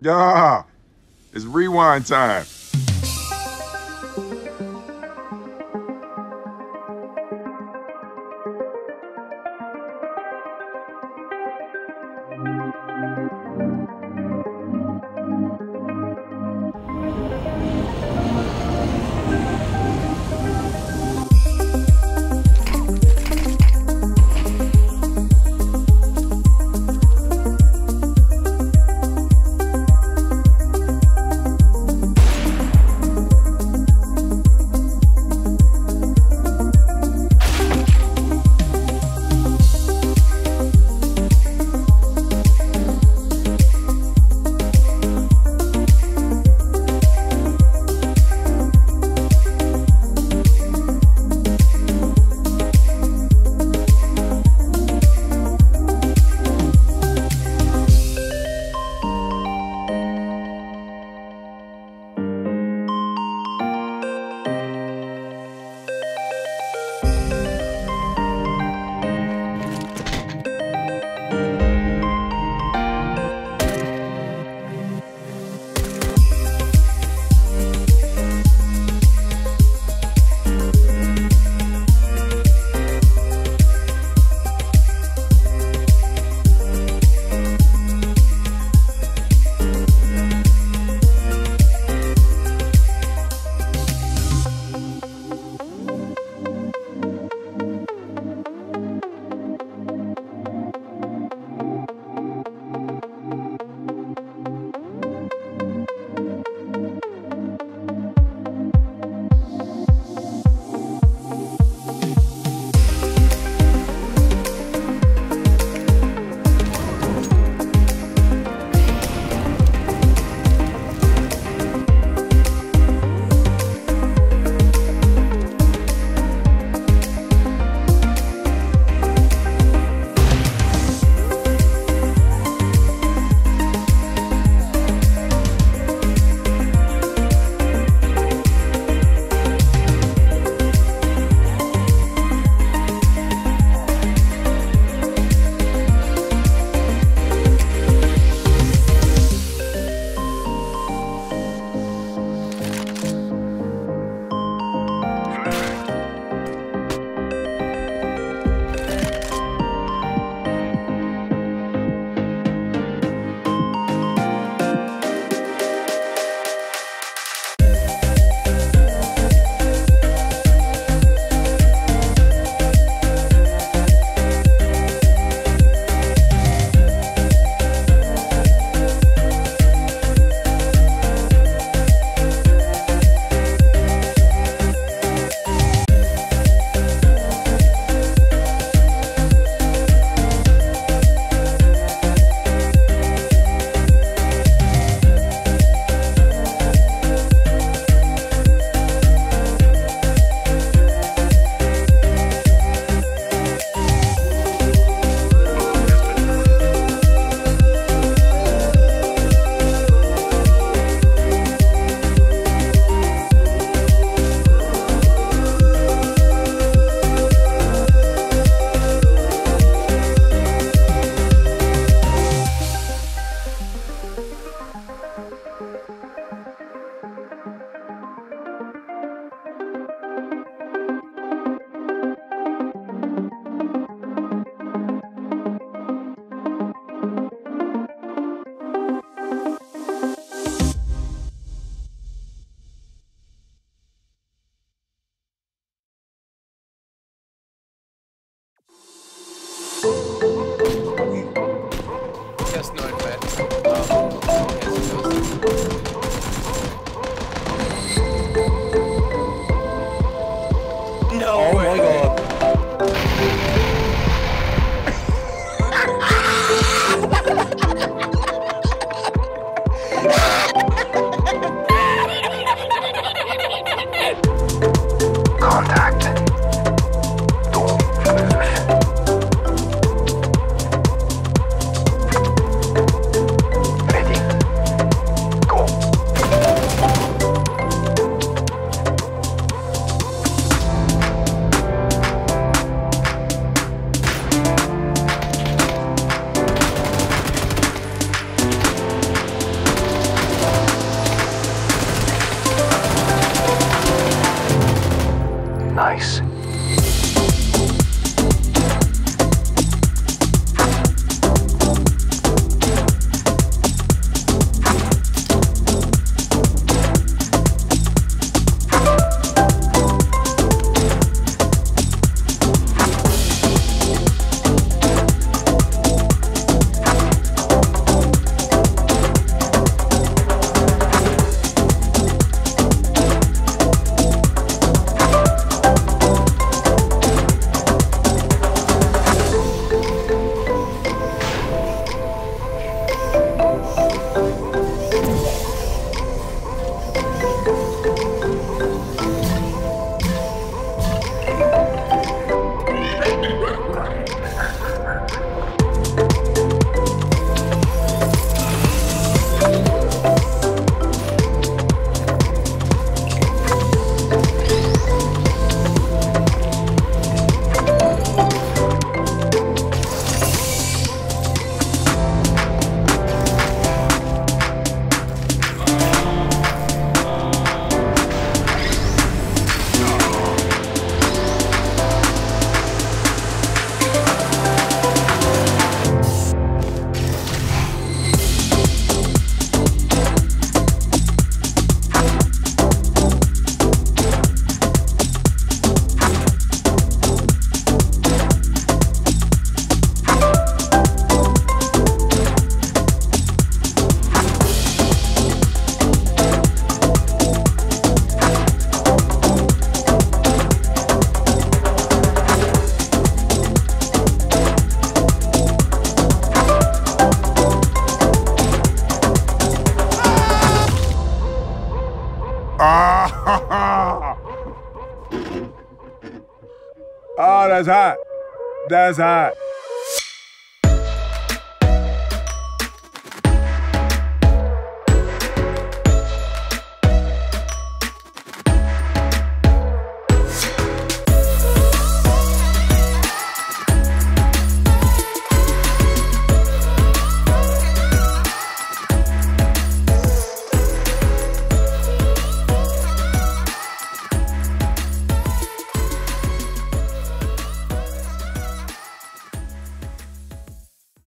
Yeah, it's rewind time. That's hot. That's hot.